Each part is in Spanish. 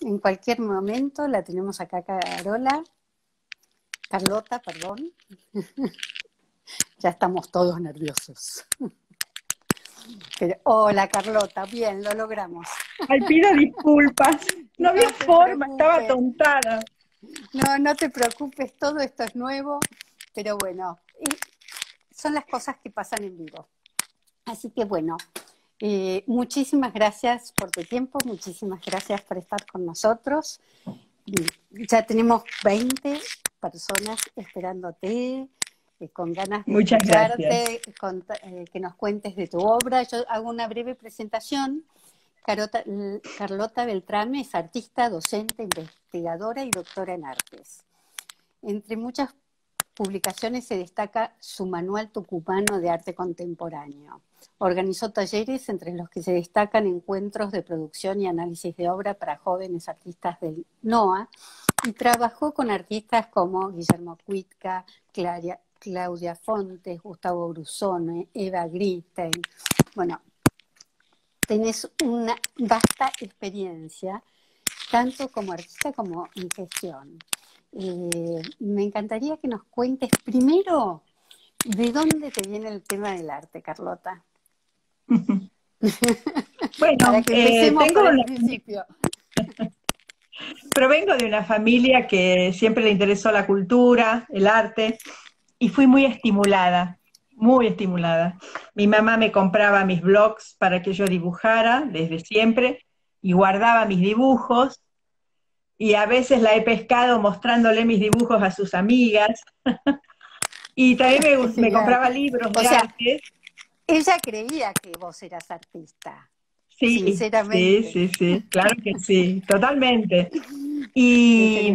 en cualquier momento la tenemos acá, Carola. Carlota, perdón. ya estamos todos nerviosos. hola Carlota, bien, lo logramos. Ay, pido disculpas. No, había forma, estaba tontada. No, no te preocupes, todo esto es nuevo, pero bueno, son las cosas que pasan en vivo. Así que bueno, eh, muchísimas gracias por tu tiempo, muchísimas gracias por estar con nosotros. Ya tenemos 20 personas esperándote, eh, con ganas de Muchas escucharte, eh, que nos cuentes de tu obra. Yo hago una breve presentación. Carota, Carlota Beltrame es artista, docente, investigadora y doctora en artes. Entre muchas publicaciones se destaca su manual tucumano de arte contemporáneo. Organizó talleres entre los que se destacan encuentros de producción y análisis de obra para jóvenes artistas del NOA y trabajó con artistas como Guillermo Cuitca, Claudia Fontes, Gustavo Brusone, Eva Gristen. Bueno, tenés una vasta experiencia, tanto como artista como en gestión. Eh, me encantaría que nos cuentes primero de dónde te viene el tema del arte, Carlota. bueno, eh, tengo el principio. Provengo de una familia que siempre le interesó la cultura, el arte, y fui muy estimulada, muy estimulada. Mi mamá me compraba mis blogs para que yo dibujara desde siempre y guardaba mis dibujos y a veces la he pescado mostrándole mis dibujos a sus amigas. y también me, compraba libros o sea, Ella creía que vos eras artista. Sí, sinceramente. sí, sí, sí, claro que sí, totalmente. Y,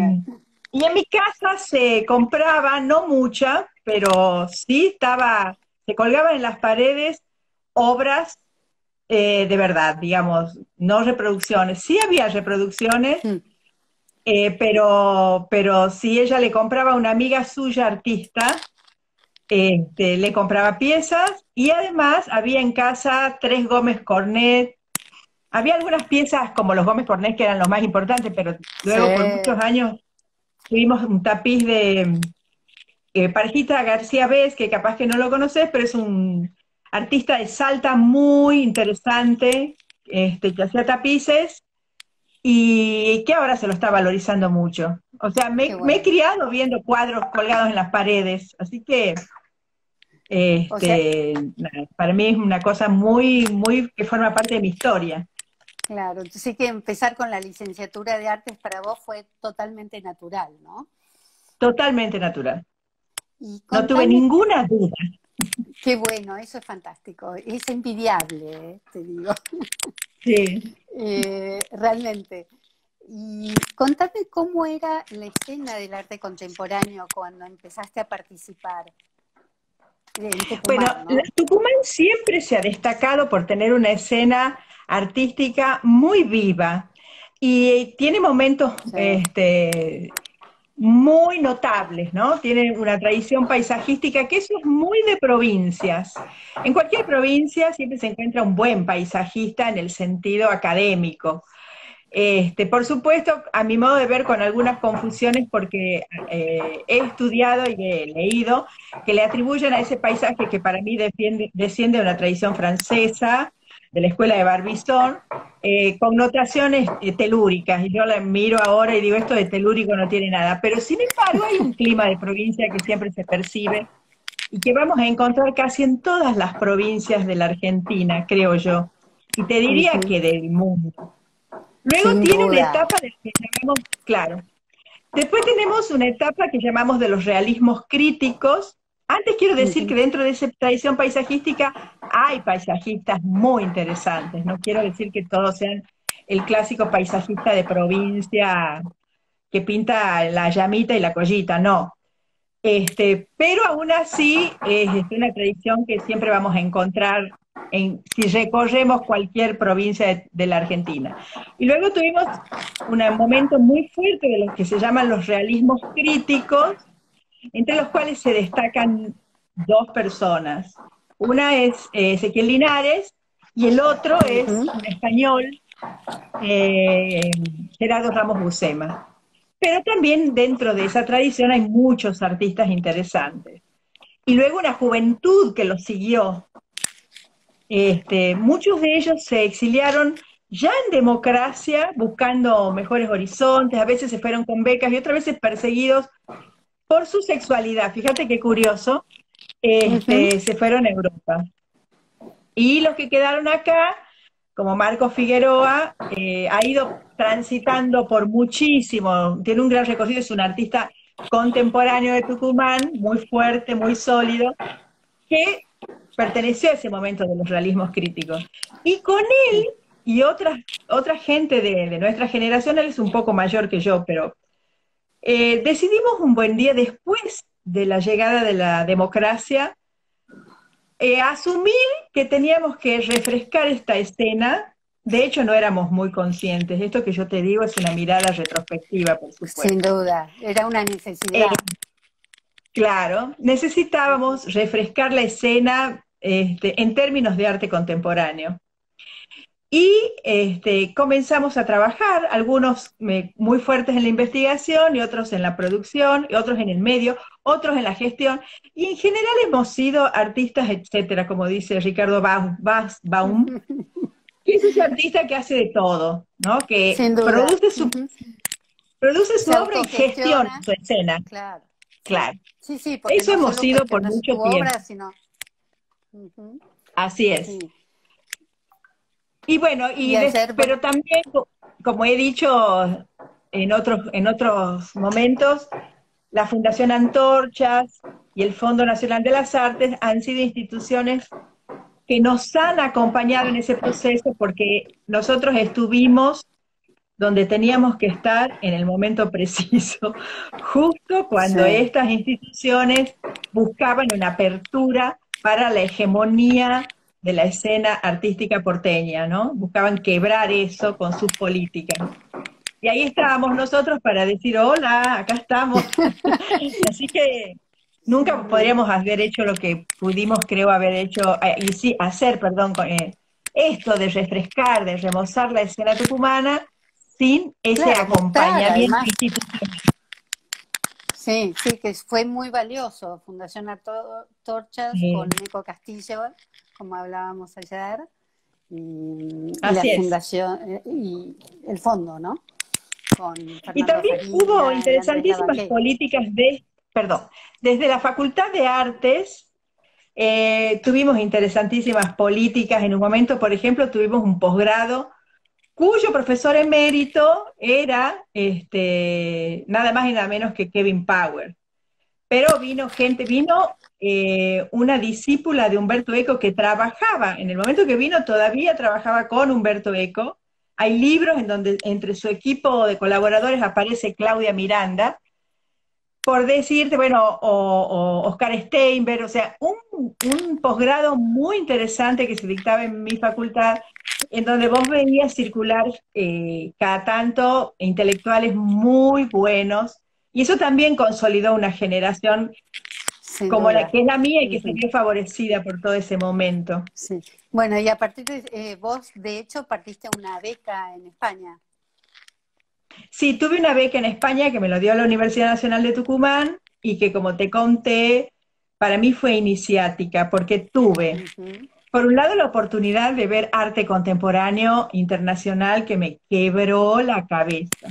y en mi casa se compraba, no mucha, pero sí estaba, se colgaban en las paredes obras eh, de verdad, digamos, no reproducciones. Sí había reproducciones, mm. Eh, pero, pero si ella le compraba a una amiga suya artista, este, le compraba piezas y además había en casa tres Gómez Cornet. Había algunas piezas como los Gómez Cornet que eran los más importantes, pero luego por muchos años tuvimos un tapiz de eh, Parejita García Vez, que capaz que no lo conoces, pero es un artista de Salta muy interesante, este, que hacía tapices y que ahora se lo está valorizando mucho. O sea, me, he criado viendo cuadros colgados en las paredes, así que este, para mí es una cosa muy, muy que forma parte de mi historia. Claro, entonces que empezar con la licenciatura de artes para vos fue totalmente natural, ¿no? Totalmente natural. no tuve ninguna duda. Qué bueno, eso es fantástico, es envidiable, ¿eh? te digo. Sí. Eh, realmente. Y contame cómo era la escena del arte contemporáneo cuando empezaste a participar. Bueno, Tucumán siempre se ha destacado por tener una escena artística muy viva y tiene momentos este, muy notables, ¿no? Tiene una tradición paisajística que eso es muy de provincias. En cualquier provincia siempre se encuentra un buen paisajista en el sentido académico. Este, por supuesto, a mi modo de ver, con algunas confusiones, porque eh, he estudiado y he leído que le atribuyen a ese paisaje que para mí desciende de una tradición francesa, de la escuela de Barbizon, eh, connotaciones eh, telúricas. Y yo la miro ahora y digo, esto de telúrico no tiene nada. Pero sin embargo hay un clima de provincia que siempre se percibe y que vamos a encontrar casi en todas las provincias de la Argentina, creo yo. Y te diría que del mundo. Luego tiene una etapa de que llamamos, claro. Después tenemos una etapa que llamamos de los realismos críticos, antes quiero decir que dentro de esa tradición paisajística hay paisajistas muy interesantes. No quiero decir que todos sean el clásico paisajista de provincia que pinta la llamita y la collita, no. Este, pero aún así es una tradición que siempre vamos a encontrar en, si recorremos cualquier provincia de, de, la Argentina. Y luego tuvimos un momento muy fuerte de lo que se llaman los realismos críticos, entre los cuales se destacan dos personas. Una es eh, Ezequiel Linares y el otro es un español eh, Gerardo Ramos Bucema. Pero también dentro de esa tradición hay muchos artistas interesantes. Y luego una juventud que los siguió. Este, muchos de ellos se exiliaron ya en democracia, buscando mejores horizontes, a veces se fueron con becas y otras veces perseguidos por su sexualidad. Fíjate qué curioso, este, se fueron a Europa. Y los que quedaron acá, como Marco Figueroa, eh, ha ido transitando por muchísimo, tiene un gran recorrido, es un artista contemporáneo de Tucumán, muy fuerte, muy sólido, que perteneció a ese momento de los realismos críticos. Y con él y otra, otra gente de, nuestra generación, él es un poco mayor que yo, pero eh, decidimos un buen día después de la llegada de la democracia, eh, asumir que teníamos que refrescar esta escena. De hecho, no éramos muy conscientes. Esto que yo te digo es una mirada retrospectiva, por supuesto. Sin duda, era una necesidad. Eh, claro, necesitábamos refrescar la escena este, en términos de arte contemporáneo. Y este, comenzamos a trabajar, algunos muy fuertes en la investigación y otros en la producción, y otros en el medio, otros en la gestión, y en general hemos sido artistas, etcétera, como dice Ricardo Baum, es ese artista que hace de todo, ¿no? Que produce su, produce su obra y gestiona su escena. Claro. Claro. Sí, sí, Eso hemos sido por mucho tiempo. Así es. Y bueno, y, pero también, como he dicho en otros, en otros momentos, la Fundación Antorchas y el Fondo Nacional de las Artes han sido instituciones que nos han acompañado en ese proceso porque nosotros estuvimos donde teníamos que estar en el momento preciso, justo cuando estas instituciones buscaban una apertura para la hegemonía de la escena artística porteña, ¿no? Buscaban quebrar eso con sus políticas. Y ahí estábamos nosotros para decir, hola, acá estamos. Así que nunca podríamos haber hecho lo que pudimos, creo, haber hecho, eh, y sí, hacer, perdón, eh, esto de refrescar, de remozar la escena tucumana sin ese acompañamiento institucional. Sí, sí, que fue muy valioso. Fundación Torchas con Nico Castillo como hablábamos ayer, y, la fundación eh, y el fondo, ¿no? y también hubo interesantísimas políticas de, perdón, desde la Facultad de Artes eh, tuvimos interesantísimas políticas. En un momento, por ejemplo, tuvimos un posgrado cuyo profesor emérito era este, nada más y nada menos que Kevin Power. Pero vino gente, vino eh, una discípula de Humberto Eco que trabajaba, en el momento que vino todavía trabajaba con Humberto Eco. Hay libros en donde entre su equipo de colaboradores aparece Claudia Miranda, por decirte, bueno, o, Oscar Steinberg, o sea, un, posgrado muy interesante que se dictaba en mi facultad, en donde vos veías circular eh, cada tanto intelectuales muy buenos, y eso también consolidó una generación como la que es la mía y que se favorecida por todo ese momento. Sí. Bueno, y a partir de eh, vos, de hecho, partiste una beca en España. Sí, tuve una beca en España que me lo dio la Universidad Nacional de Tucumán y que, como te conté, para mí fue iniciática porque tuve, por un lado, la oportunidad de ver arte contemporáneo internacional que me quebró la cabeza.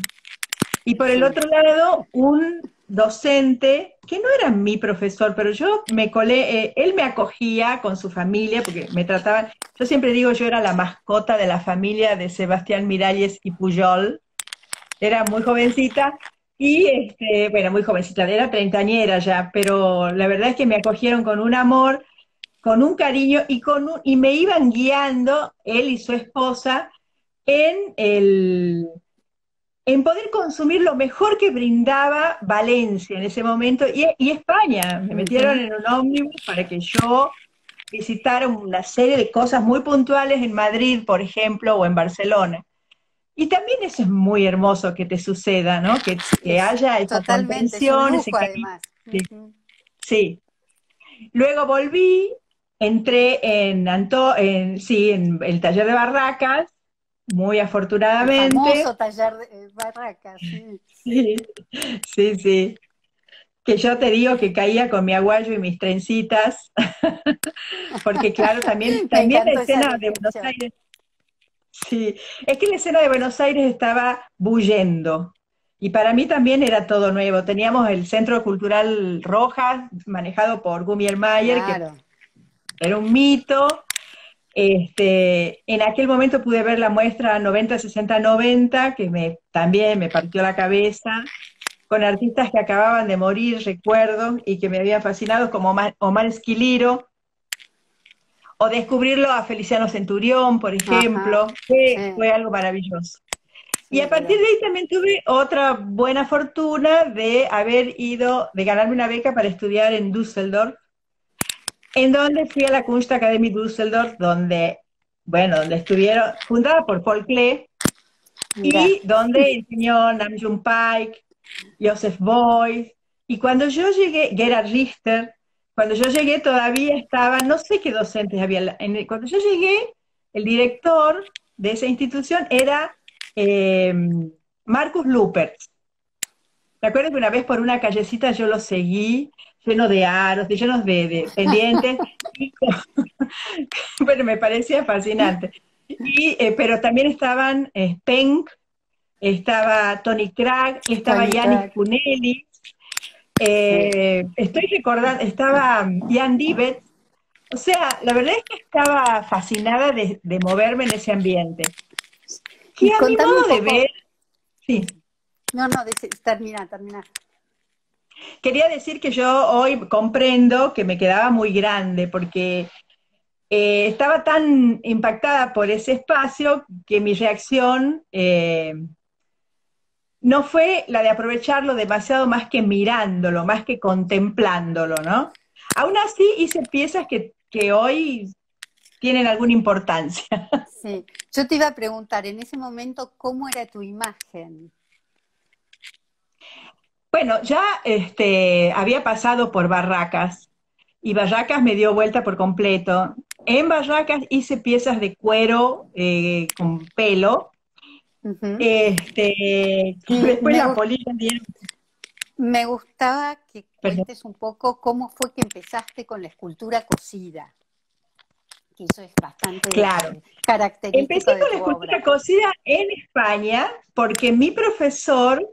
Y por el otro lado, un docente, que no era mi profesor, pero yo me colé, eh, él me acogía con su familia, porque me trataban, yo siempre digo, yo era la mascota de la familia de Sebastián Miralles y Puyol, era muy jovencita, y este, bueno, muy jovencita, era treintañera ya, pero la verdad es que me acogieron con un amor, con un cariño y, con y me iban guiando, él y su esposa, en el en poder consumir lo mejor que brindaba Valencia en ese momento y, España. Me metieron en un ómnibus para que yo visitara una serie de cosas muy puntuales en Madrid, por ejemplo, o en Barcelona. Y también eso es muy hermoso que te suceda, ¿no? Que, haya esa contención. sí. Luego volví, entré en, Anto en, sí, en el taller de barracas, muy afortunadamente. El famoso taller de eh, barracas, sí. Sí, sí, Que yo te digo que caía con mi aguayo y mis trencitas, porque claro, también, también la escena de Buenos Aires, sí, es que la escena de Buenos Aires estaba bullendo, y para mí también era todo nuevo. Teníamos el Centro Cultural Rojas, manejado por Gumier Mayer, que era un mito, este, en aquel momento pude ver la muestra 90, 60, 90, que me, también me partió la cabeza, con artistas que acababan de morir, recuerdo, y que me habían fascinado, como Omar, Esquiliro, o descubrirlo a Feliciano Centurión, por ejemplo, que fue algo maravilloso. y a partir de ahí también tuve otra buena fortuna de haber ido, de ganarme una beca para estudiar en Düsseldorf, en donde fui a la Kunstakademie Düsseldorf, donde, bueno, donde estuvieron, fundada por Paul Klee, y donde enseñó Namjoon Paik, Joseph Beuys, y cuando yo llegué, Gerard Richter, cuando yo llegué todavía estaba, no sé qué docentes había, cuando yo llegué, el director de esa institución era eh, Marcus Lupert. Me acuerdo que una vez por una callecita yo lo seguí lleno de aros, llenos de, pendientes, pero me parecía fascinante. Y, eh, pero también estaban eh, estaba Tony Craig, estaba Yannis Punelli, eh, estoy recordando, estaba Ian Divet, o sea, la verdad es que estaba fascinada de, moverme en ese ambiente. Y a mi modo de ver... Sí. No, no, termina, termina. Quería decir que yo hoy comprendo que me quedaba muy grande porque eh, estaba tan impactada por ese espacio que mi reacción eh, no fue la de aprovecharlo demasiado más que mirándolo, más que contemplándolo, ¿no? Aún así hice piezas que, que hoy tienen alguna importancia. Sí, yo te iba a preguntar, en ese momento, ¿cómo era tu imagen? Bueno, ya este, había pasado por Barracas y Barracas me dio vuelta por completo. En Barracas hice piezas de cuero eh, con pelo. Este, después la polilla Me gustaba que cuentes un poco cómo fue que empezaste con la escultura cocida. Que eso es bastante claro. característico. Empecé con la escultura cocida en España porque mi profesor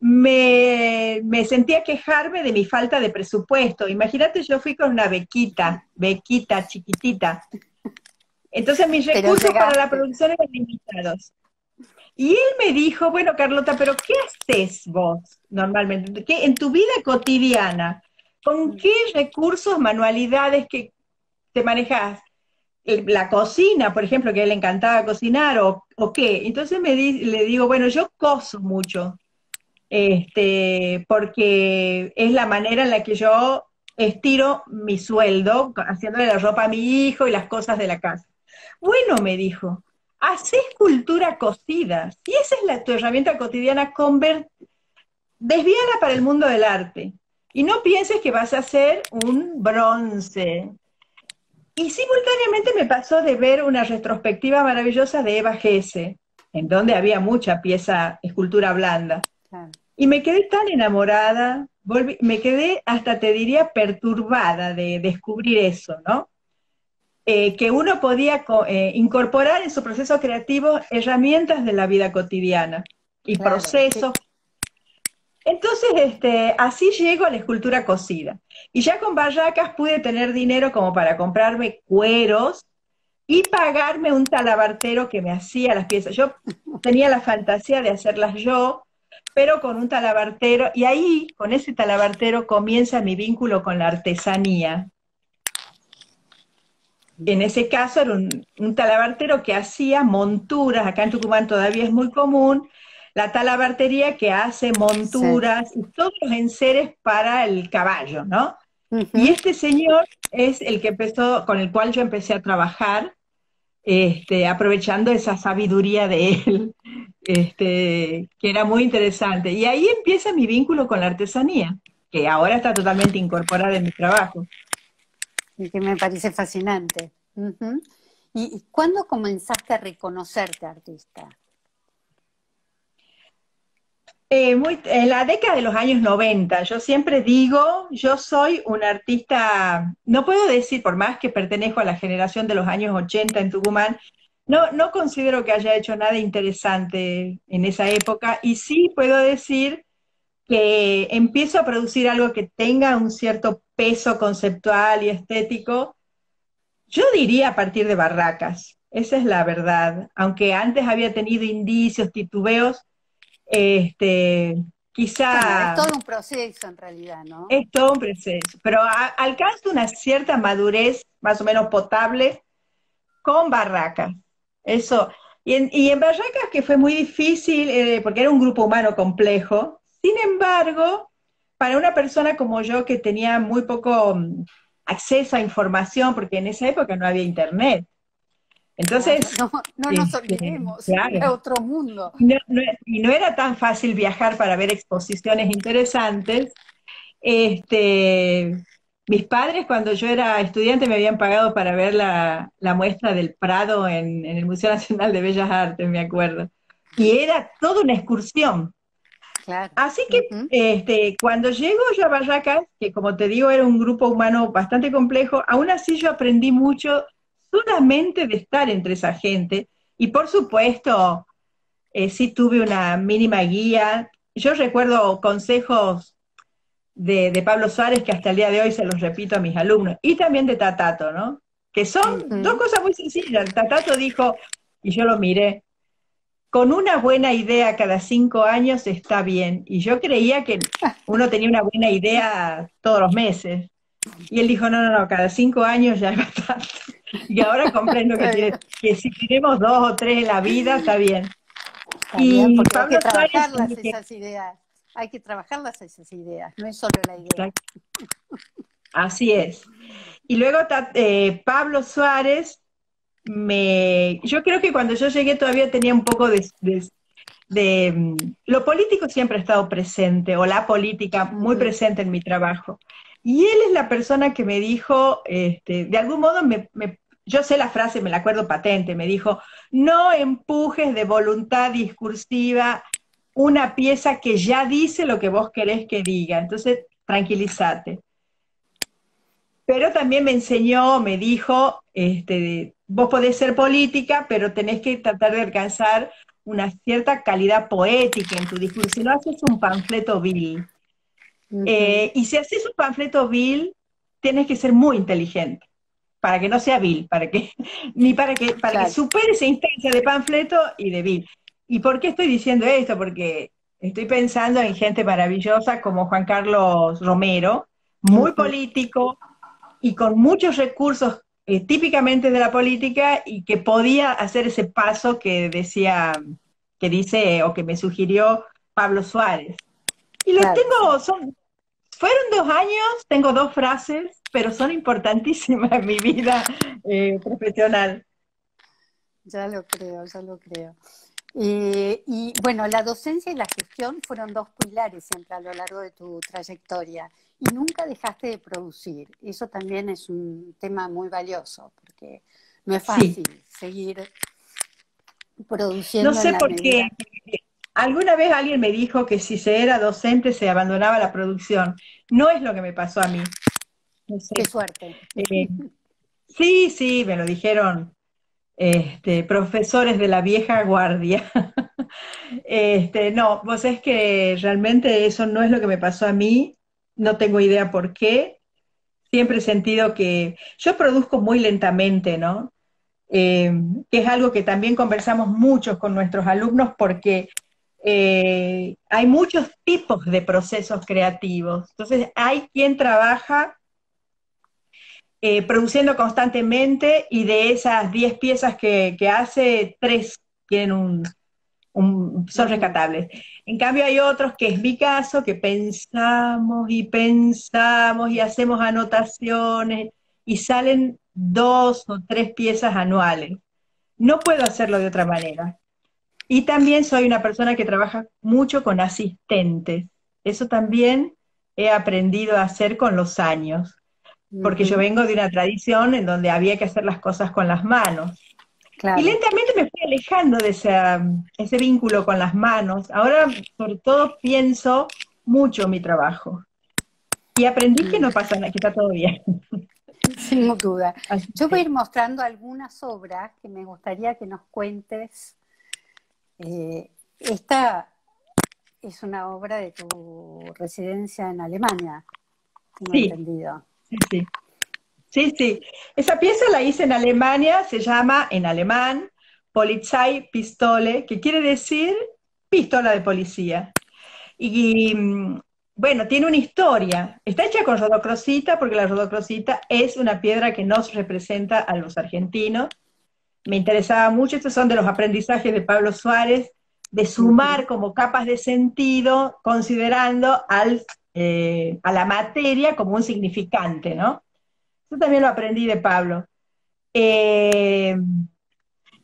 me, sentía quejarme de mi falta de presupuesto. Imagínate, yo fui con una bequita, bequita chiquitita. Entonces mis recursos para la producción eran limitados. Y él me dijo, bueno, Carlota, pero ¿qué haces vos normalmente? ¿Qué, en tu vida cotidiana, ¿con qué recursos, manualidades que te manejas? La cocina, por ejemplo, que a él le encantaba cocinar, o, o qué. Entonces me le digo, bueno, yo coso mucho este, porque es la manera en la que yo estiro mi sueldo, haciéndole la ropa a mi hijo y las cosas de la casa. Bueno, me dijo, haces cultura cocida. Si esa es la, tu herramienta cotidiana, desvíala para el mundo del arte. Y no pienses que vas a hacer un bronce. Y simultáneamente me pasó de ver una retrospectiva maravillosa de Eva Gese, en donde había mucha pieza, escultura blanda. Y me quedé tan enamorada, me quedé hasta te diría perturbada de descubrir eso, ¿no? Eh, que uno podía eh, incorporar en su proceso creativo herramientas de la vida cotidiana y procesos. Entonces, este, así llego a la escultura cocida. Y ya con barracas pude tener dinero como para comprarme cueros y pagarme un talabartero que me hacía las piezas. Yo tenía la fantasía de hacerlas yo, pero con un talabartero, y ahí, con ese talabartero, comienza mi vínculo con la artesanía. En ese caso era un, talabartero que hacía monturas, acá en Tucumán todavía es muy común, la talabartería que hace monturas y todos los enseres para el caballo, ¿no? Y este señor es el que empezó, con el cual yo empecé a trabajar, este, aprovechando esa sabiduría de él, este, que era muy interesante. Y ahí empieza mi vínculo con la artesanía, que ahora está totalmente incorporada en mi trabajo. Y que me parece fascinante. ¿Y cuándo comenzaste a reconocerte artista? Eh, en la década de los años 90, yo siempre digo, yo soy un artista, no puedo decir, por más que pertenezco a la generación de los años 80 en Tucumán, no, no considero que haya hecho nada interesante en esa época y sí puedo decir que empiezo a producir algo que tenga un cierto peso conceptual y estético, yo diría a partir de Barracas, esa es la verdad, aunque antes había tenido indicios, titubeos, este, quizá... es todo un proceso en realidad, ¿no? Es todo un proceso, pero alcanza una cierta madurez más o menos potable con Barracas. Eso. Y en, y en Barracas que fue muy difícil, eh, porque era un grupo humano complejo, sin embargo, para una persona como yo que tenía muy poco mm, acceso a información, porque en esa época no había internet, entonces. No, no nos este, olvidemos, era otro mundo. y no era tan fácil viajar para ver exposiciones interesantes. Este, mis padres, cuando yo era estudiante, me habían pagado para ver la, muestra del Prado en, el Museo Nacional de Bellas Artes, me acuerdo. Y era toda una excursión. Así que este, cuando llego yo a Barracas, que como te digo era un grupo humano bastante complejo, aún así yo aprendí mucho solamente de estar entre esa gente. Y por supuesto, eh, sí tuve una mínima guía. Yo recuerdo consejos de, Pablo Suárez que hasta el día de hoy se los repito a mis alumnos, y también de Tatato, ¿no? Que son dos cosas muy sencillas. Tatato dijo, y yo lo miré, con una buena idea cada cinco años está bien. Y yo creía que uno tenía una buena idea todos los meses. Y él dijo, no, no, no, cada cinco años ya es bastante. Y ahora comprendo que, que si tenemos dos o tres en la vida, está bien. y hay que trabajarlas esas ideas. Hay que trabajarlas esas ideas, no es solo la idea. Así es. Y luego eh, Pablo Suárez, me, yo creo que cuando yo llegué todavía tenía un poco de, de, mm, lo político siempre ha estado presente, o la política muy presente en mi trabajo. Y él es la persona que me dijo, este, de algún modo, me, yo sé la frase, me la acuerdo patente, me dijo, no empujes de voluntad discursiva una pieza que ya dice lo que vos querés que diga. Entonces, tranquilízate. Pero también me enseñó, me dijo, este, vos podés ser política, pero tenés que tratar de alcanzar una cierta calidad poética en tu discurso. Si no haces un panfleto vil, eh, y si haces un panfleto vil, tienes que ser muy inteligente para que no sea vil, para que, ni para que, para que supere esa instancia de panfleto y de vil. ¿Y por qué estoy diciendo esto? Porque estoy pensando en gente maravillosa como Juan Carlos Romero, muy político y con muchos recursos eh, típicamente de la política y que podía hacer ese paso que decía, que dice o que me sugirió Pablo Suárez. Y los tengo, son, fueron dos años, tengo dos frases, pero son importantísimas en mi vida eh, profesional. Ya lo creo, ya lo creo. Eh, y bueno, la docencia y la gestión fueron dos pilares siempre a lo largo de tu trayectoria y nunca dejaste de producir. Eso también es un tema muy valioso porque no es fácil seguir produciendo. No sé por qué Alguna vez alguien me dijo que si se era docente se abandonaba la producción. No es lo que me pasó a mí. Qué suerte. Eh, sí, sí, me lo dijeron este, profesores de la vieja guardia. este, no, vos es que realmente eso no es lo que me pasó a mí. No tengo idea por qué. Siempre he sentido que yo produzco muy lentamente, ¿no? Eh, que es algo que también conversamos mucho con nuestros alumnos porque eh, hay muchos tipos de procesos creativos. Entonces, hay quien trabaja eh, produciendo constantemente y de esas 10 piezas que, hace, tres tienen un, son rescatables. En cambio, hay otros, que es mi caso, que pensamos y pensamos y hacemos anotaciones y salen dos o tres piezas anuales. No puedo hacerlo de otra manera. Y también soy una persona que trabaja mucho con asistentes. Eso también he aprendido a hacer con los años, porque yo vengo de una tradición en donde había que hacer las cosas con las manos. Y lentamente me fui alejando de ese, ese vínculo con las manos. Ahora, sobre todo, pienso mucho en mi trabajo. Y aprendí que no pasa nada, que está todo bien. Sin duda. Yo voy a ir mostrando algunas obras que me gustaría que nos cuentes. Eh, esta es una obra de tu residencia en Alemania, sí. entendido. Sí, sí. Sí, sí. Esa pieza la hice en Alemania, se llama en alemán Polizei Pistole, que quiere decir pistola de policía. Y mm, bueno, tiene una historia. Está hecha con rodocrosita, porque la rodocrosita es una piedra que nos representa a los argentinos. Me interesaba mucho, estos son de los aprendizajes de Pablo Suárez, de sumar como capas de sentido, considerando al, eh, a la materia como un significante, ¿no? Eso también lo aprendí de Pablo. Eh,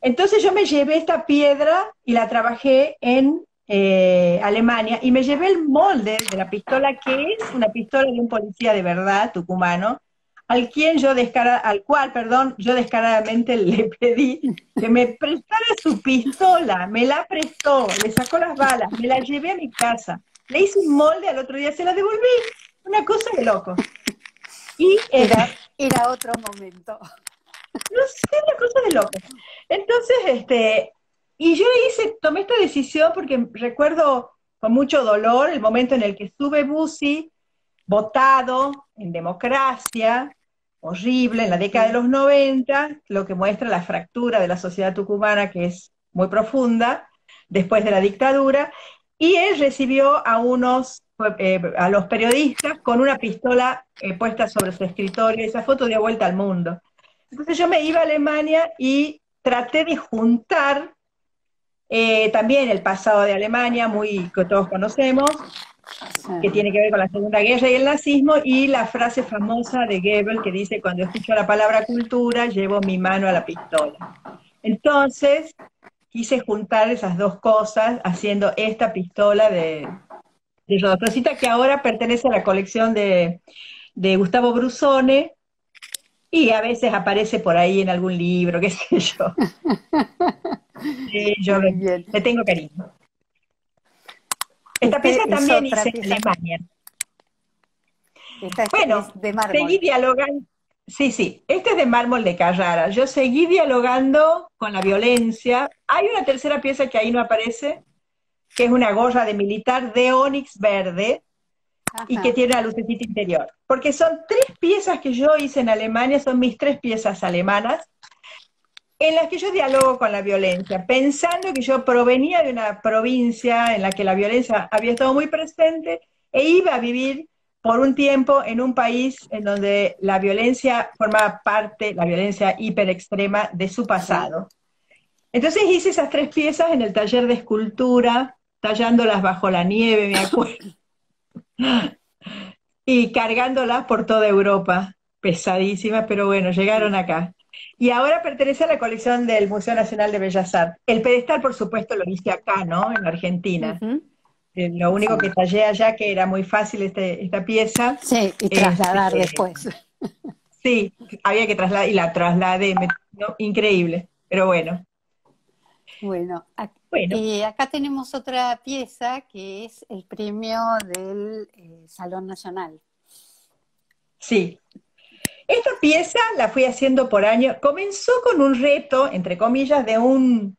entonces yo me llevé esta piedra y la trabajé en eh, Alemania y me llevé el molde de la pistola, que es una pistola de un policía de verdad, tucumano, al quien yo descara, al cual, perdón, yo descaradamente le pedí que me prestara su pistola, me la prestó, le sacó las balas, me la llevé a mi casa, le hice un molde al otro día, se la devolví, una cosa de loco. Y era, era otro momento. No sé, una cosa de loco. Entonces, este, y yo hice, tomé esta decisión porque recuerdo con mucho dolor el momento en el que sube Bussi, votado en democracia, horrible, en la década de los 90, lo que muestra la fractura de la sociedad tucumana, que es muy profunda, después de la dictadura, y él recibió a unos, eh, a los periodistas con una pistola eh, puesta sobre su escritorio, esa foto dio vuelta al mundo. Entonces yo me iba a Alemania y traté de juntar eh, también el pasado de Alemania, muy que todos conocemos, que tiene que ver con la Segunda Guerra y el nazismo, y la frase famosa de Goebbels que dice, cuando escucho la palabra cultura, llevo mi mano a la pistola. Entonces, quise juntar esas dos cosas haciendo esta pistola de, de Rodocrosita, que ahora pertenece a la colección de, de Gustavo Brusone, y a veces aparece por ahí en algún libro, qué sé yo. yo le, tengo cariño. Esta pieza también hice en Alemania. bueno, seguí dialogando. Sí, sí, este es de mármol de Carrara. Yo seguí dialogando con la violencia. Hay una tercera pieza que ahí no aparece, que es una gorra de militar de onix verde, y que tiene la lucecita interior. Porque son tres piezas que yo hice en Alemania, son mis tres piezas alemanas, en las que yo dialogo con la violencia, pensando que yo provenía de una provincia en la que la violencia había estado muy presente e iba a vivir por un tiempo en un país en donde la violencia formaba parte, la violencia hiper extrema, de su pasado. Entonces hice esas tres piezas en el taller de escultura, tallándolas bajo la nieve, me acuerdo y cargándolas por toda Europa, pesadísimas, pero bueno, llegaron acá. Y ahora pertenece a la colección del Museo Nacional de Bellas Artes. El pedestal, por supuesto, lo hice acá, ¿no? En Argentina. Lo único que tallé allá, que era muy fácil este, esta pieza. Sí, y trasladar este, después. Sí, había que trasladar, y la trasladé, increíble, pero bueno. Bueno, eh, acá tenemos otra pieza que es el premio del eh, Salón Nacional. Sí. Esta pieza la fui haciendo por año. Comenzó con un reto, entre comillas, de un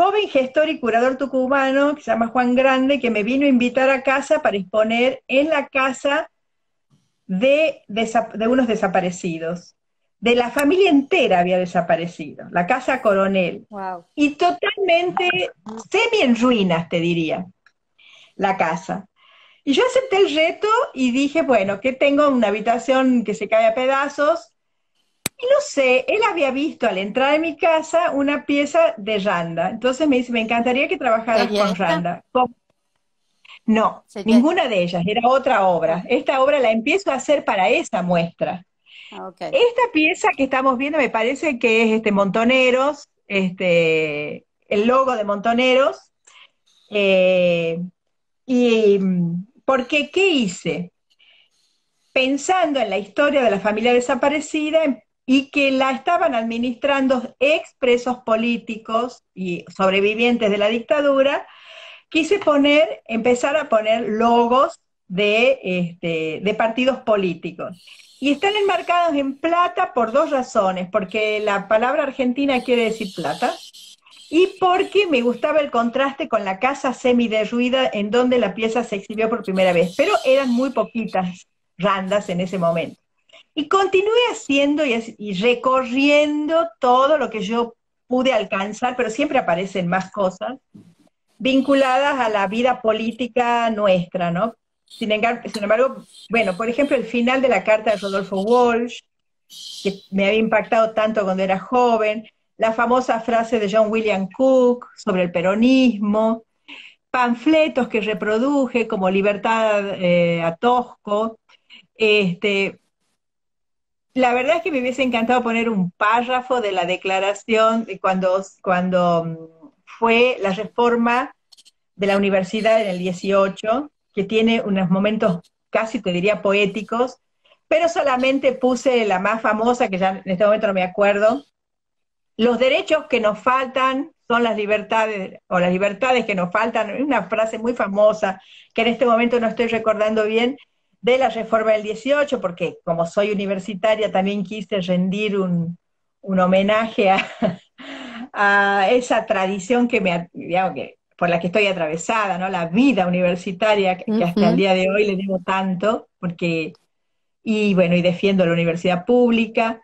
joven gestor y curador tucumano que se llama Juan Grande, que me vino a invitar a casa para exponer en la casa de, de unos desaparecidos de la familia entera había desaparecido, la casa coronel. Y totalmente semi en ruinas, te diría, la casa. Y yo acepté el reto y dije, bueno, que tengo una habitación que se cae a pedazos. Y no sé, él había visto al entrar en mi casa una pieza de Randa. Entonces me dice, me encantaría que trabajaras con Randa. No, ninguna de ellas, era otra obra. Esta obra la empiezo a hacer para esa muestra. Ah, Esta pieza que estamos viendo me parece que es este Montoneros, este, el logo de Montoneros. Eh, y porque, ¿qué hice? Pensando en la historia de la familia desaparecida, y que la estaban administrando expresos políticos y sobrevivientes de la dictadura, quise poner, empezar a poner logos de, este, de partidos políticos. Y están enmarcados en plata por dos razones, porque la palabra argentina quiere decir plata, y porque me gustaba el contraste con la casa semi-derruida en donde la pieza se exhibió por primera vez, pero eran muy poquitas randas en ese momento. Y continué haciendo y, recorriendo todo lo que yo pude alcanzar, pero siempre aparecen más cosas vinculadas a la vida política nuestra, ¿no? Sin embargo, bueno, por ejemplo, el final de la carta de Rodolfo Walsh, que me había impactado tanto cuando era joven, la famosa frase de John William Cook sobre el peronismo, panfletos que reproduje como Libertad eh, a Tosco. Este, la verdad es que me hubiese encantado poner un párrafo de la declaración de cuando, cuando mm, fue la reforma de la universidad en el 18, que tiene unos momentos casi te diría poéticos, pero solamente puse la más famosa, que ya en este momento no me acuerdo, los derechos que nos faltan son las libertades, o las libertades que nos faltan, una frase muy famosa que en este momento no estoy recordando bien, de la reforma del 18, porque como soy universitaria también quise rendir un, homenaje a, esa tradición que me, digamos, que, por la que estoy atravesada, ¿no? La vida universitaria, que, que hasta el día de hoy le debo tanto, porque, y bueno, y defiendo la universidad pública,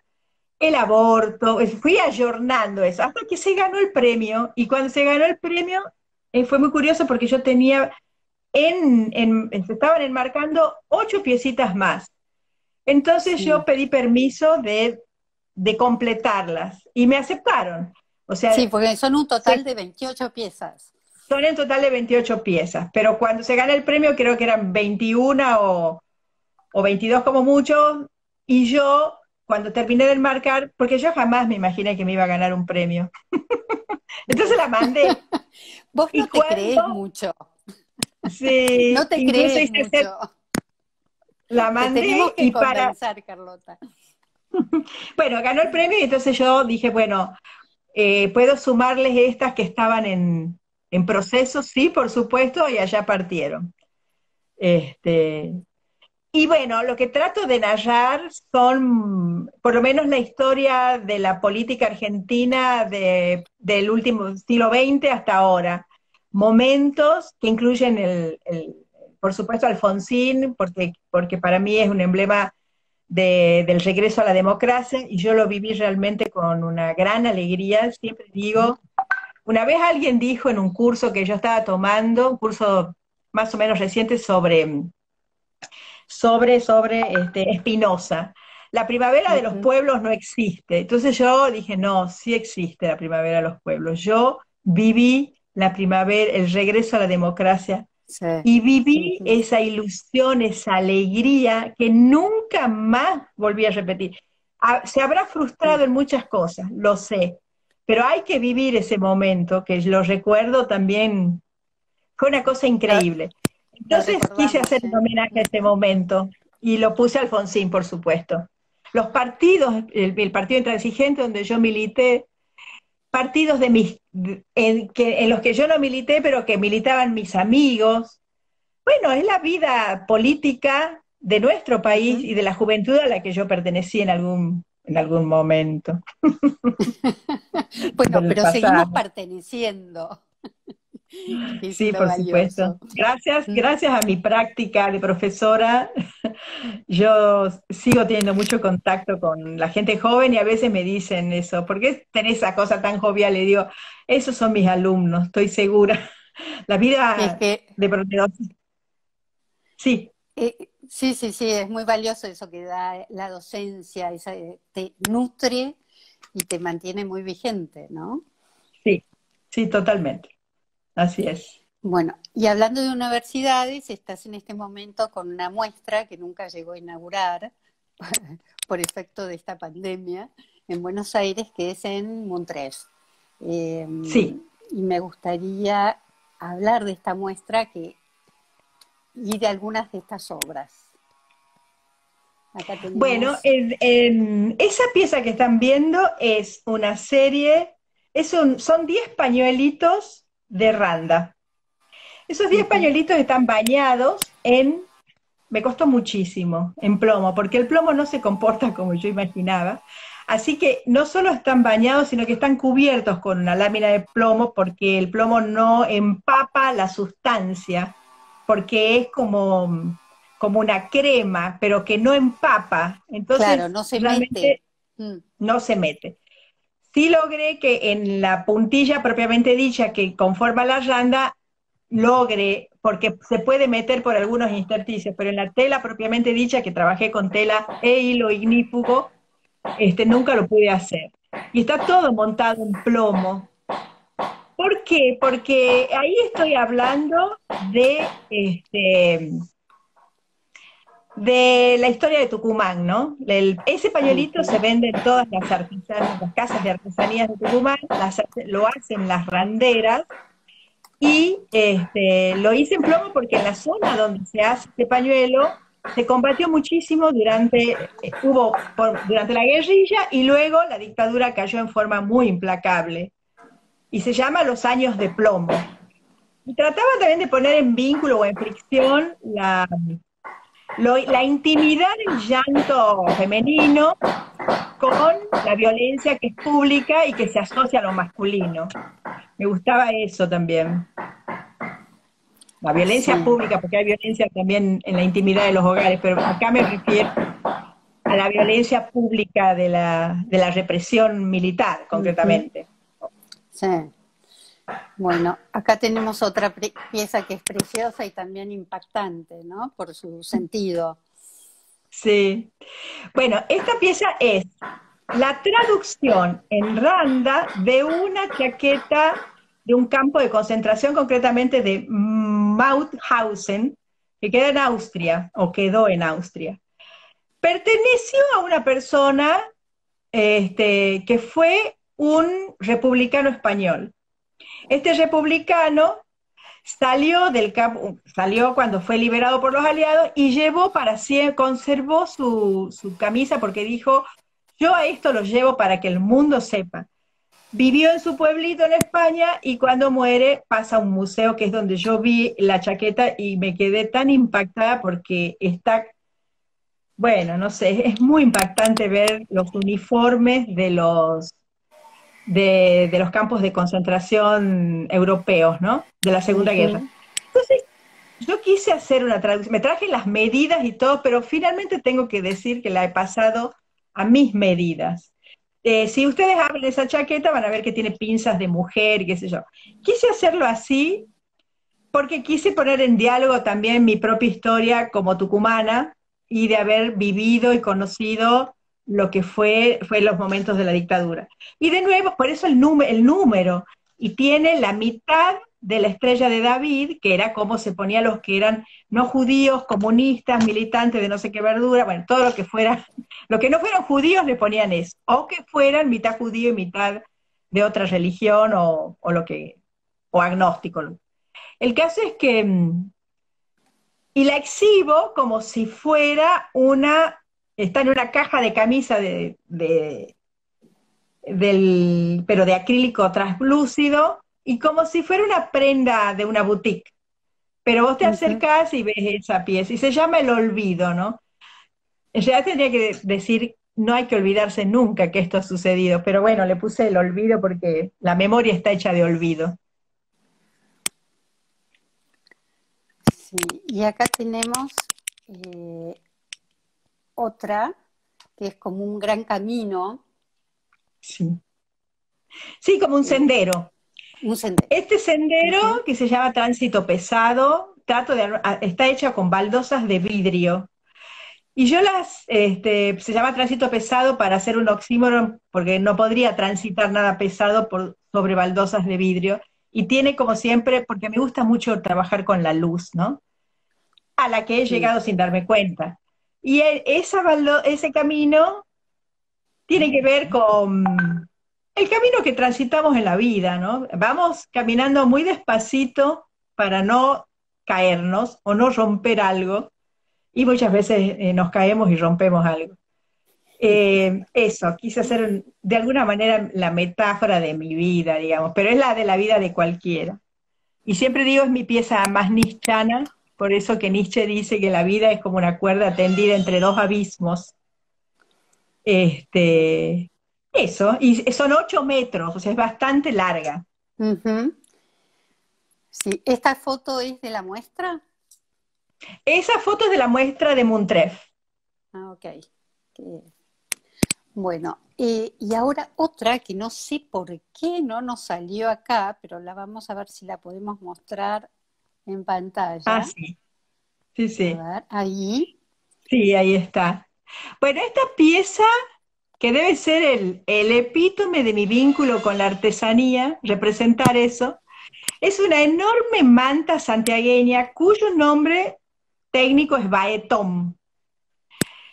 el aborto, fui ayornando eso, hasta que se ganó el premio, y cuando se ganó el premio eh, fue muy curioso porque yo tenía, en, se estaban enmarcando ocho piecitas más. Entonces yo pedí permiso de, completarlas y me aceptaron. O sea, sí, porque son un total de 28 piezas. Son en total de 28 piezas, pero cuando se gana el premio creo que eran 21 o, o 22 como mucho, y yo cuando terminé de marcar, porque yo jamás me imaginé que me iba a ganar un premio. Entonces la mandé. Vos no te crees mucho. Sí. No te crees mucho. La mandé y para. Carlota. bueno, ganó el premio y entonces yo dije, bueno, eh, puedo sumarles estas que estaban en, en proceso, sí, por supuesto, y allá partieron. Este, y bueno, lo que trato de narrar son, por lo menos, la historia de la política argentina del último siglo XX hasta ahora. Momentos que incluyen, el, por supuesto, Alfonsín, porque, porque para mí es un emblema del regreso a la democracia y yo lo viví realmente con una gran alegría. Siempre digo, una vez alguien dijo en un curso que yo estaba tomando, un curso más o menos reciente sobre sobre, sobre este, Espinosa. La primavera de los pueblos no existe. Entonces yo dije, no, sí existe la primavera de los pueblos. Yo viví la primavera, el regreso a la democracia, y viví esa ilusión, esa alegría que nunca más volví a repetir. Ah, se habrá frustrado en muchas cosas, lo sé, pero hay que vivir ese momento, que lo recuerdo también, fue una cosa increíble. Entonces quise hacer un homenaje a ese momento y lo puse a Alfonsín, por supuesto. Los partidos, el, partido intransigente donde yo milité, partidos de mis, en, que, en los que yo no milité, pero que militaban mis amigos. Bueno, es la vida política de nuestro país y de la juventud a la que yo pertenecí en algún, en algún momento. bueno, pero seguimos perteneciendo. Sí, por supuesto. Gracias, mm. gracias a mi práctica de profesora, yo sigo teniendo mucho contacto con la gente joven y a veces me dicen eso, ¿por qué tenés esa cosa tan jovial? Le digo, esos son mis alumnos, estoy segura. La vida de profesor. Sí. Eh, sí, sí, sí, es muy valioso eso que da la docencia, te nutre y te mantiene muy vigente, ¿no? Sí, sí, totalmente. Así es. Bueno, y hablando de universidades, estás en este momento con una muestra que nunca llegó a inaugurar por efecto de esta pandemia en Buenos Aires, que es en Montreux. Em, sí. Y me gustaría hablar de esta muestra que, y de algunas de estas obras. Bueno, esa pieza que están viendo es una serie, es son 10 pañuelitos de randa. Esos 10 pañuelitos están bañados en, me costó muchísimo, en plomo, porque el plomo no se comporta como yo imaginaba. Así que no solo están bañados, sino que están cubiertos con una lámina de plomo porque el plomo no empapa la sustancia, porque es como, como una crema, pero que no empapa. Entonces, claro, no se mete. Mm. No se mete. Sí logré que en la puntilla propiamente dicha que conforma la randa, logre, porque se puede meter por algunos intersticios, pero en la tela propiamente dicha, que trabajé con tela e hilo ignífugo, este, nunca lo pude hacer. Y está todo montado en plomo. ¿Por qué? Porque ahí estoy hablando de, este, de la historia de Tucumán, ¿no? ese pañuelito se vende en todas las, las casas de artesanías de Tucumán, lo hacen las randeras, y este, lo hice en plomo porque en la zona donde se hace este pañuelo se combatió muchísimo durante, eh, hubo, durante la guerrilla y luego la dictadura cayó en forma muy implacable. Y se llama Los años de plomo. Y trataba también de poner en vínculo o en fricción la, la intimidad del llanto femenino con la violencia que es pública y que se asocia a lo masculino. Me gustaba eso también. La violencia pública, porque hay violencia también en la intimidad de los hogares, pero acá me refiero a la violencia pública de la, de la represión militar, concretamente. Sí. Bueno, acá tenemos otra pieza que es preciosa y también impactante, ¿no? Por su sentido. Sí. Bueno, esta pieza es la traducción en randa de una chaqueta de un campo de concentración, concretamente de Mauthausen, que queda en Austria, o quedó en Austria. Perteneció a una persona este, que fue un republicano español. Este republicano salió del campo, salió cuando fue liberado por los aliados y llevó para sí, conservó su, su camisa porque dijo, yo a esto lo llevo para que el mundo sepa Vivió en su pueblito en España y cuando muere pasa a un museo que es donde yo vi la chaqueta y me quedé tan impactada porque está, bueno, no sé, es muy impactante ver los uniformes de los, de, los campos de concentración europeos, ¿no? De la Segunda Guerra. Entonces, yo quise hacer una traducción, me traje las medidas y todo, pero finalmente tengo que decir que la he pasado a mis medidas. Eh, si ustedes abren esa chaqueta van a ver que tiene pinzas de mujer, qué sé yo. Quise hacerlo así porque quise poner en diálogo también mi propia historia como tucumana y de haber vivido y conocido lo que fue, fue los momentos de la dictadura. Y de nuevo, por eso el, el número, y tiene la mitad de la estrella de David, que era como se ponía los que eran no judíos, comunistas, militantes de no sé qué verdura, bueno, todo lo que fuera, lo que no fueran judíos le ponían eso, o que fueran mitad judío y mitad de otra religión o, lo que, o agnóstico. El caso es que, mm, y la exhibo como si fuera una, está en una caja de camisa de, de del, pero de acrílico translúcido, y como si fuera una prenda de una boutique. Pero vos te acercás y ves esa pieza, y se llama el olvido, ¿no? En realidad tendría que decir, no hay que olvidarse nunca que esto ha sucedido, pero bueno, le puse el olvido porque la memoria está hecha de olvido. Sí, y acá tenemos eh, otra que es como un gran camino. Sí. Sí, como un sendero. Este sendero, que se llama tránsito pesado, trato de, está hecha con baldosas de vidrio. Y yo las, este, se llama tránsito pesado para hacer un oxímoron, porque no podría transitar nada pesado por, sobre baldosas de vidrio. Y tiene como siempre, porque me gusta mucho trabajar con la luz, ¿no? A la que he llegado sin darme cuenta. Y esa ese camino tiene que ver con el camino que transitamos en la vida, ¿no? Vamos caminando muy despacito para no caernos o no romper algo. y muchas veces eh, nos caemos y rompemos algo. Eh, eso, quise hacer de alguna manera la metáfora de mi vida, digamos, pero es la de la vida de cualquiera. Y siempre digo, es mi pieza más nichana, por eso que Nietzsche dice que la vida es como una cuerda tendida entre dos abismos. Este, eso, y son ocho metros, o sea, es bastante larga. Sí, ¿esta foto es de la muestra? Esa foto es de la muestra de Montref. Ah, ok. Bueno, eh, y ahora otra que no sé por qué no nos salió acá, pero la vamos a ver si la podemos mostrar en pantalla. Ah, sí. Sí, sí. A ver, ahí. Sí, ahí está. Bueno, esta pieza, que debe ser el, el epítome de mi vínculo con la artesanía, representar eso, es una enorme manta santiagueña cuyo nombre técnico es baetón.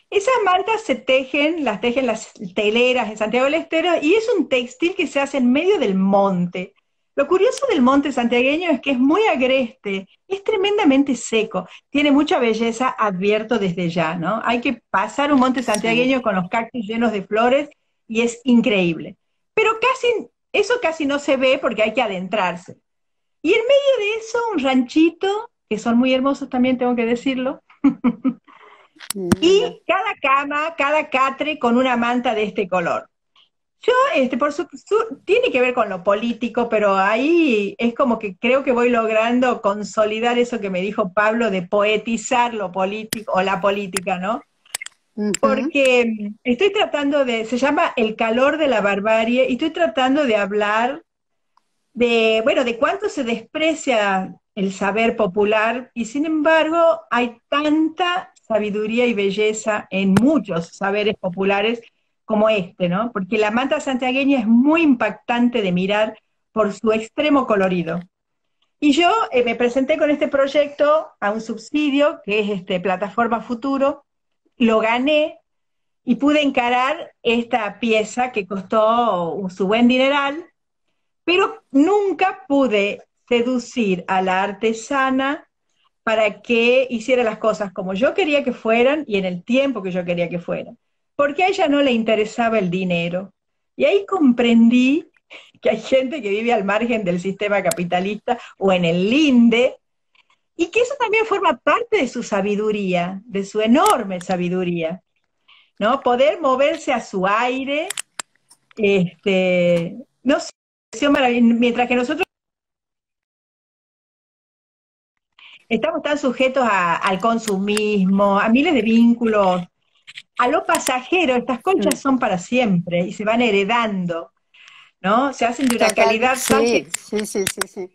Esas mantas se tejen, las tejen las teleras en Santiago del Estero y es un textil que se hace en medio del monte. Lo curioso del monte santiagueño es que es muy agreste, es tremendamente seco, tiene mucha belleza, advierto desde ya, ¿no? Hay que pasar un monte santiagueño con los cactus llenos de flores y es increíble. Pero casi, eso casi no se ve porque hay que adentrarse. Y en medio de eso, un ranchito, que son muy hermosos también, tengo que decirlo, y cada cama, cada catre con una manta de este color. Yo, este, por supuesto, tiene que ver con lo político, pero ahí es como que creo que voy logrando consolidar eso que me dijo Pablo de poetizar lo político o la política, ¿no? Porque estoy tratando de, se llama El calor de la barbarie, y estoy tratando de hablar de, bueno, de cuánto se desprecia el saber popular, y sin embargo hay tanta sabiduría y belleza en muchos saberes populares como este, ¿no? Porque la manta santiagueña es muy impactante de mirar por su extremo colorido. Y yo eh, me presenté con este proyecto a un subsidio, que es este, Plataforma Futuro, lo gané y pude encarar esta pieza que costó su buen dineral, pero nunca pude seducir a la artesana para que hiciera las cosas como yo quería que fueran y en el tiempo que yo quería que fueran, porque a ella no le interesaba el dinero. Y ahí comprendí que hay gente que vive al margen del sistema capitalista o en el linde, y que eso también forma parte de su sabiduría, de su enorme sabiduría, ¿no? Poder moverse a su aire, este, no sé, mientras que nosotros estamos tan sujetos al consumismo, a miles de vínculos, a lo pasajero, estas conchas mm. son para siempre y se van heredando, ¿no? Se hacen de una calidad sí, sí, sí, sí,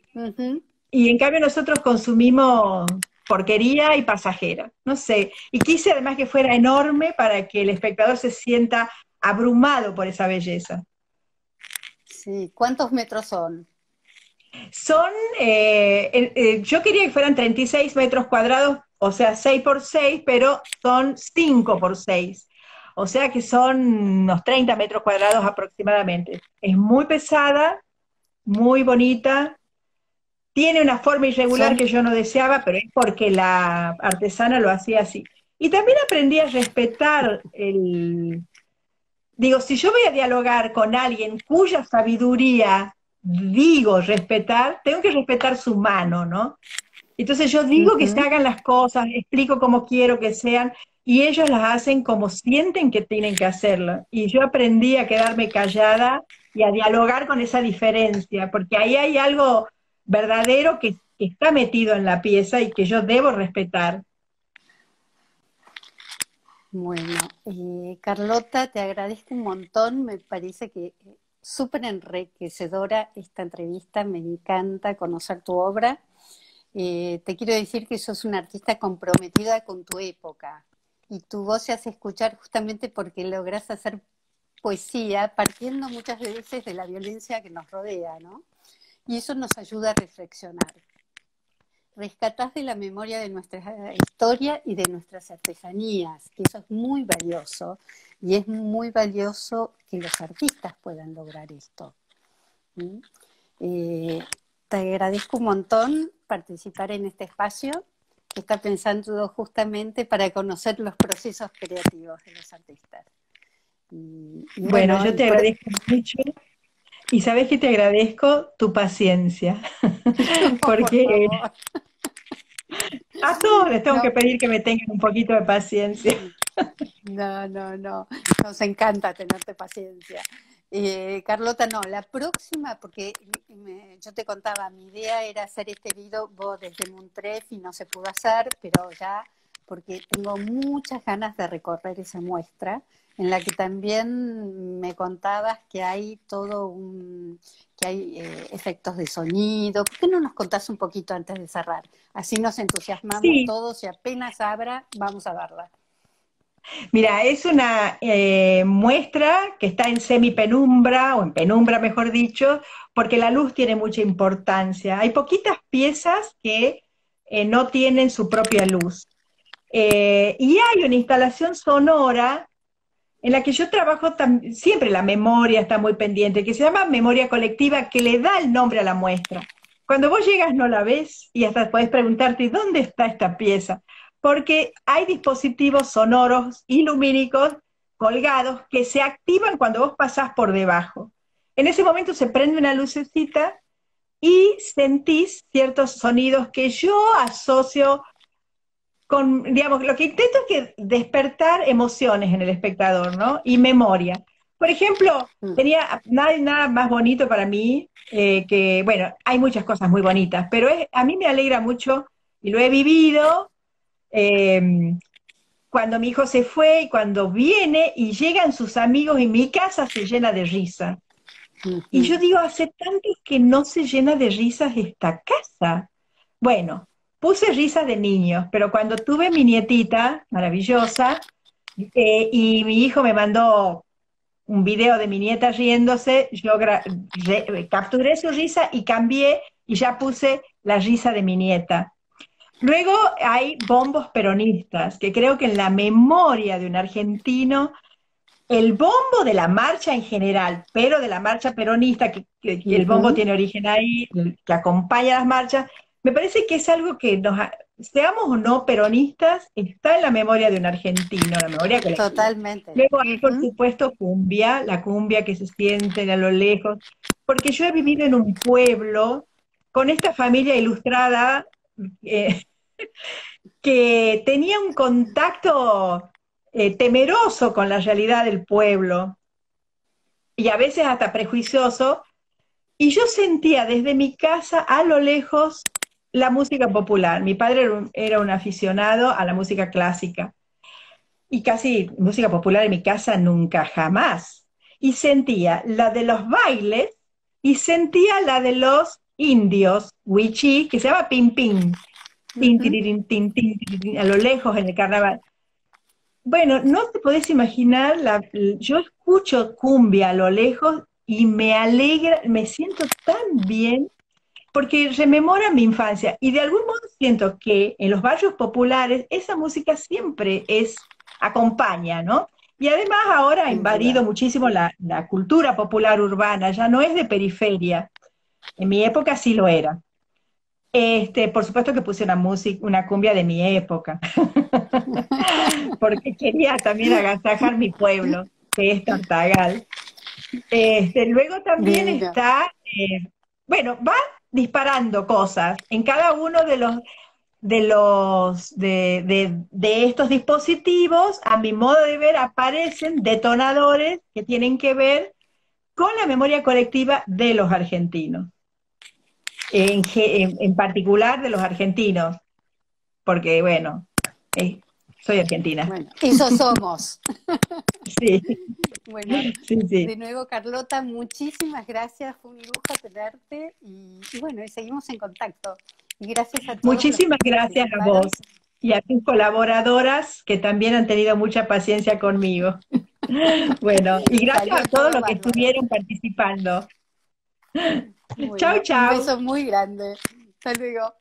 Y en cambio nosotros consumimos porquería y pasajera, no sé. Y quise además que fuera enorme para que el espectador se sienta abrumado por esa belleza. Sí, ¿cuántos metros son? Son, eh, eh, yo quería que fueran 36 metros cuadrados, o sea, 6 por 6, pero son 5 por 6. O sea que son unos 30 metros cuadrados aproximadamente. Es muy pesada, muy bonita, tiene una forma irregular que yo no deseaba, pero es porque la artesana lo hacía así. Y también aprendí a respetar el... Digo, si yo voy a dialogar con alguien cuya sabiduría digo respetar, tengo que respetar su mano, ¿no? Entonces yo digo que se hagan las cosas, explico cómo quiero que sean, y ellos las hacen como sienten que tienen que hacerlo. Y yo aprendí a quedarme callada y a dialogar con esa diferencia, porque ahí hay algo verdadero que, está metido en la pieza y que yo debo respetar. Bueno, eh, Carlota, te agradezco un montón, me parece que súper enriquecedora esta entrevista, me encanta conocer tu obra. Eh, te quiero decir que sos una artista comprometida con tu época y tu voz se hace escuchar justamente porque logras hacer poesía partiendo muchas veces de la violencia que nos rodea, ¿no? Y eso nos ayuda a reflexionar. Rescatás de la memoria de nuestra historia y de nuestras artesanías, que eso es muy valioso y es muy valioso que los artistas puedan lograr esto. Eh, te agradezco un montón participar en este espacio, está pensando justamente para conocer los procesos creativos de los artistas. bueno, yo te agradezco mucho y sabes que te agradezco tu paciencia, porque a todos les tengo que pedir que me tengan un poquito de paciencia. No, no, no, nos encanta tenerte paciencia. Eh, Carlota, no, la próxima, porque yo te contaba, mi idea era hacer este video vos desde Montref y no se pudo hacer, pero ya, porque tengo muchas ganas de recorrer esa muestra, en la que también me contabas que hay todo un, que hay eh, efectos de sonido. ¿Por qué no nos contás un poquito antes de cerrar? Así nos entusiasmamos todos y apenas abra, vamos a verla. Mira, es una eh, muestra que está en semipenumbra, o en penumbra mejor dicho, porque la luz tiene mucha importancia. Hay poquitas piezas que eh, no tienen su propia luz. Eh, y hay una instalación sonora en la que yo trabajo siempre la memoria está muy pendiente, que se llama memoria colectiva, que le da el nombre a la muestra. Cuando vos llegas no la ves y hasta podés preguntarte, ¿dónde está esta pieza? Porque hay dispositivos sonoros y lumínicos colgados que se activan cuando vos pasás por debajo. En ese momento se prende una lucecita y sentís ciertos sonidos que yo asocio con, digamos, lo que intento es que despertar emociones en el espectador, ¿no? Y memoria. Por ejemplo, mm. tenía nada, nada más bonito para mí eh, que, bueno, hay muchas cosas muy bonitas, pero a mí me alegra mucho y lo he vivido Em, cuando mi hijo se fue y cuando viene y llegan sus amigos y mi casa se llena de risa. Y yo digo, hace tanto que no se llena de risas esta casa. Bueno, puse risas de niños, pero cuando tuve mi nietita maravillosa eh, y mi hijo me mandó un video de mi nieta riéndose, yo capturé su risa y cambié y ya puse la risa de mi nieta. Luego hay bombos peronistas, que creo que en la memoria de un argentino, el bombo de la marcha en general, pero de la marcha peronista, que, el bombo tiene origen ahí, que acompaña las marchas, me parece que es algo que nos, seamos o no peronistas, está en la memoria de un argentino, la memoria colectiva. Totalmente. Luego hay, por supuesto, cumbia, la cumbia que se siente a lo lejos, porque yo he vivido en un pueblo con esta familia ilustrada eh, que tenía un contacto eh, temeroso con la realidad del pueblo y a veces hasta prejuicioso, y yo sentía desde mi casa a lo lejos la música popular. Mi padre era un, aficionado a la música clásica y casi música popular en mi casa nunca jamás. Y sentía la de los bailes y sentía la de los indios, wichi, que se llama pim pim, a lo lejos en el carnaval. Bueno, no te podés imaginar, la, yo escucho cumbia a lo lejos y me alegra, me siento tan bien porque rememora mi infancia y de algún modo siento que en los barrios populares esa música siempre es, acompaña, ¿no? Y además ahora ha invadido muchísimo la, la cultura popular urbana, ya no es de periferia. En mi época sí lo era. Este, por supuesto que puse una música, una cumbia de mi época, porque quería también agasajar mi pueblo, que es Tartagal. Este, luego también está, eh, bueno, va disparando cosas en cada uno de los de los de, de, estos dispositivos, a mi modo de ver, aparecen detonadores que tienen que ver con la memoria colectiva de los argentinos en, particular de los argentinos, porque bueno, eh, soy argentina. Bueno, eso somos. sí. Bueno, de nuevo Carlota, muchísimas gracias, fue un lujo tenerte y, bueno, seguimos en contacto. Y gracias a todos. Muchísimas gracias a vos y a tus colaboradoras que también han tenido mucha paciencia conmigo. bueno, y gracias a todos los que estuvieron participando. Chao, chao. Un beso muy grande. Hasta luego.